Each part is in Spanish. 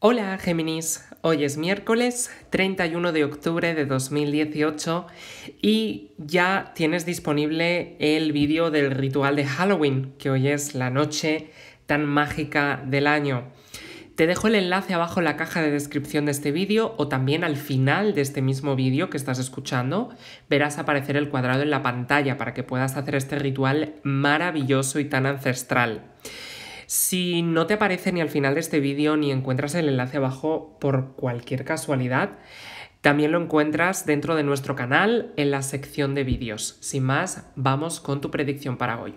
Hola Géminis, hoy es miércoles 31 de octubre de 2018 y ya tienes disponible el vídeo del ritual de Halloween, que hoy es la noche tan mágica del año. Te dejo el enlace abajo en la caja de descripción de este vídeo o también al final de este mismo vídeo que estás escuchando verás aparecer el cuadrado en la pantalla para que puedas hacer este ritual maravilloso y tan ancestral. Si no te aparece ni al final de este vídeo ni encuentras el enlace abajo por cualquier casualidad, también lo encuentras dentro de nuestro canal en la sección de vídeos. Sin más, vamos con tu predicción para hoy.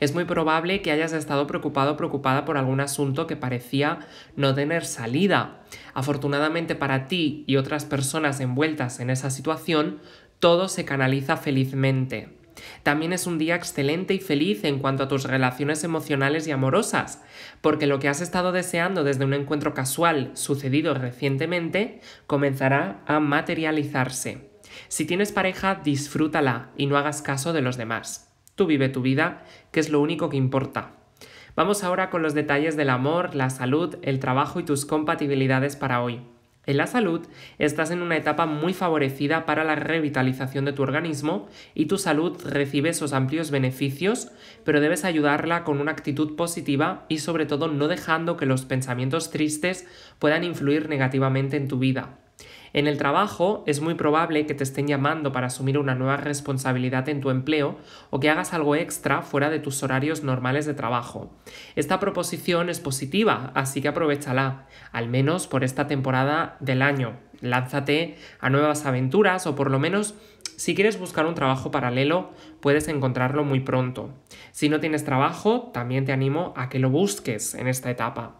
Es muy probable que hayas estado preocupado o preocupada por algún asunto que parecía no tener salida. Afortunadamente para ti y otras personas envueltas en esa situación, todo se canaliza felizmente. También es un día excelente y feliz en cuanto a tus relaciones emocionales y amorosas, porque lo que has estado deseando desde un encuentro casual sucedido recientemente comenzará a materializarse. Si tienes pareja, disfrútala y no hagas caso de los demás. Tú vive tu vida, que es lo único que importa. Vamos ahora con los detalles del amor, la salud, el trabajo y tus compatibilidades para hoy. En la salud, estás en una etapa muy favorecida para la revitalización de tu organismo y tu salud recibe esos amplios beneficios, pero debes ayudarla con una actitud positiva y sobre todo no dejando que los pensamientos tristes puedan influir negativamente en tu vida. En el trabajo es muy probable que te estén llamando para asumir una nueva responsabilidad en tu empleo o que hagas algo extra fuera de tus horarios normales de trabajo. Esta proposición es positiva, así que aprovechala, al menos por esta temporada del año. Lánzate a nuevas aventuras o por lo menos si quieres buscar un trabajo paralelo, puedes encontrarlo muy pronto. Si no tienes trabajo, también te animo a que lo busques en esta etapa.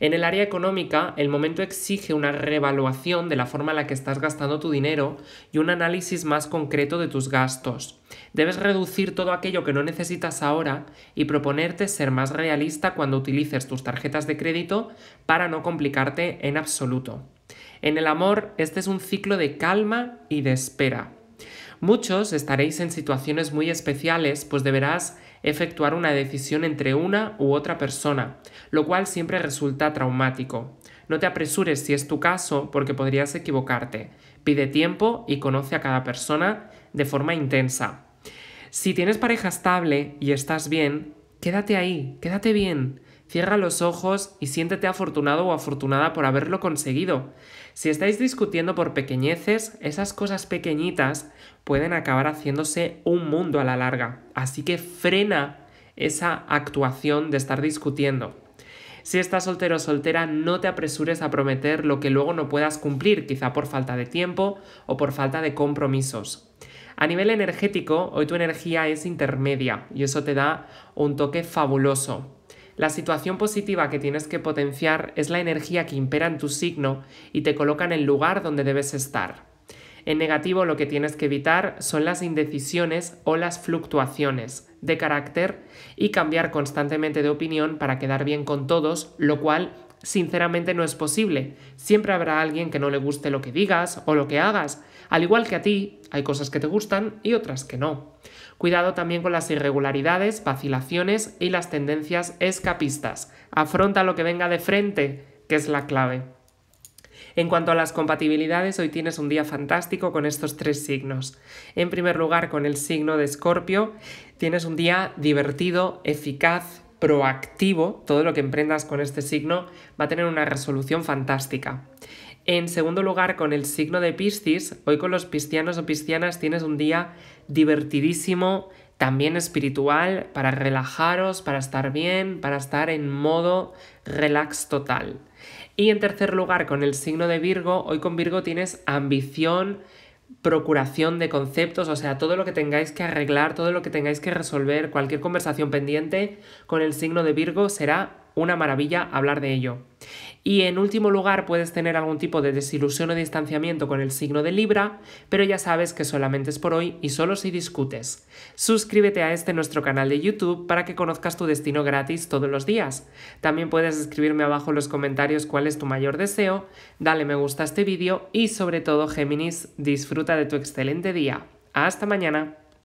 En el área económica, el momento exige una reevaluación de la forma en la que estás gastando tu dinero y un análisis más concreto de tus gastos. Debes reducir todo aquello que no necesitas ahora y proponerte ser más realista cuando utilices tus tarjetas de crédito para no complicarte en absoluto. En el amor, este es un ciclo de calma y de espera. Muchos estaréis en situaciones muy especiales, pues deberás efectuar una decisión entre una u otra persona, lo cual siempre resulta traumático. No te apresures si es tu caso, porque podrías equivocarte. Pide tiempo y conoce a cada persona de forma intensa. Si tienes pareja estable y estás bien, quédate ahí, quédate bien. Cierra los ojos y siéntete afortunado o afortunada por haberlo conseguido. Si estáis discutiendo por pequeñeces, esas cosas pequeñitas pueden acabar haciéndose un mundo a la larga. Así que frena esa actuación de estar discutiendo. Si estás soltero o soltera, no te apresures a prometer lo que luego no puedas cumplir, quizá por falta de tiempo o por falta de compromisos. A nivel energético, hoy tu energía es intermedia y eso te da un toque fabuloso. La situación positiva que tienes que potenciar es la energía que impera en tu signo y te coloca en el lugar donde debes estar. En negativo lo que tienes que evitar son las indecisiones o las fluctuaciones de carácter y cambiar constantemente de opinión para quedar bien con todos, lo cual sinceramente no es posible. Siempre habrá alguien que no le guste lo que digas o lo que hagas. Al igual que a ti, hay cosas que te gustan y otras que no. Cuidado también con las irregularidades, vacilaciones y las tendencias escapistas. Afronta lo que venga de frente, que es la clave. En cuanto a las compatibilidades, hoy tienes un día fantástico con estos tres signos. En primer lugar, con el signo de Escorpio, tienes un día divertido, eficaz, proactivo. Todo lo que emprendas con este signo va a tener una resolución fantástica. En segundo lugar, con el signo de Piscis, hoy con los piscianos o piscianas tienes un día divertidísimo, también espiritual, para relajaros, para estar bien, para estar en modo relax total. Y en tercer lugar, con el signo de Virgo, hoy con Virgo tienes ambición, procuración de conceptos, o sea, todo lo que tengáis que arreglar, todo lo que tengáis que resolver, cualquier conversación pendiente con el signo de Virgo será una maravilla hablar de ello. Y en último lugar puedes tener algún tipo de desilusión o distanciamiento con el signo de Libra, pero ya sabes que solamente es por hoy y solo si discutes. Suscríbete a este nuestro canal de YouTube para que conozcas tu destino gratis todos los días. También puedes escribirme abajo en los comentarios cuál es tu mayor deseo, dale me gusta a este vídeo y sobre todo Géminis, disfruta de tu excelente día. Hasta mañana.